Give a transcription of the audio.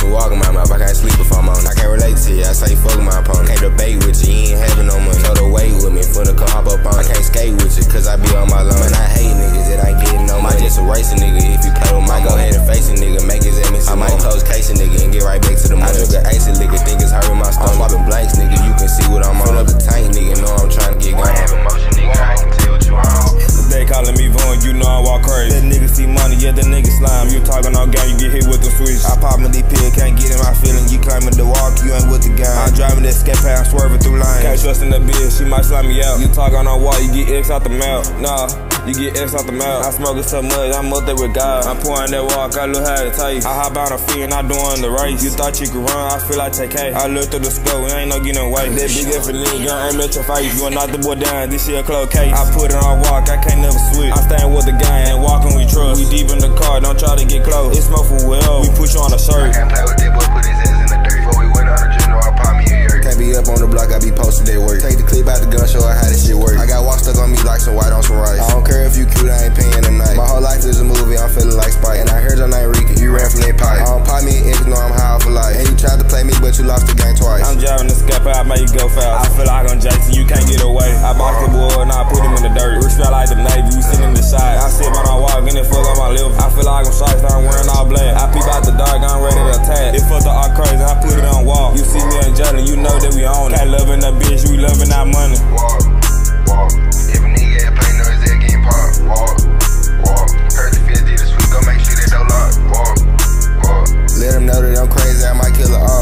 for walking my mouth. I can't sleep if I'm on. I can't relate to you. I say fuck my opponent. Can't debate with you. Gang, you get hit with the switch. I pop my DP, can't get in my feeling. You claiming to Wokk, you ain't with the gang. I'm driving that skate pad, swerving through lanes. Can't trust in the bitch, she might slap me out. You talking on the wall, you get X out the mouth. Nah. You get X out the mouth. I smoking so much, I'm up there with God. I'm pouring that Wokk, I look how to taste. I hop out a feet and I doing the race. You thought you could run, I feel like TK. I look through the scope, ain't no getting away. That big nigga gun aim at your face. You knock the boy down, this shit a close case. I put it on Wokk, I can't never switch. I'm staying with the gang, ain't walking we trust. We deep in the car, don't try to get close. It's smoke for well, we put you on a shirt. I can't play with that boy, put his ass in the dirt. Before we went on the general, I pop me a yurt. Can't be up on the block, I be posted at work. Take the clip out the gun, show her how this shit work. I got Wokk stuck on me like some white on some rice. I don't care if you cute, I ain't paying I'm wearing all black. I peep out the dark, I'm ready to attack. It fucked up all crazy, I put it on wall. You see me in jelly, you know that we own it. Cat loving that bitch, we loving that money. Wokk, Wokk. If a nigga noise, popped. Wokk, Wokk. Heard the 50 make sure they. Wokk, Wokk. Let know that I'm crazy, I might kill her uh, all.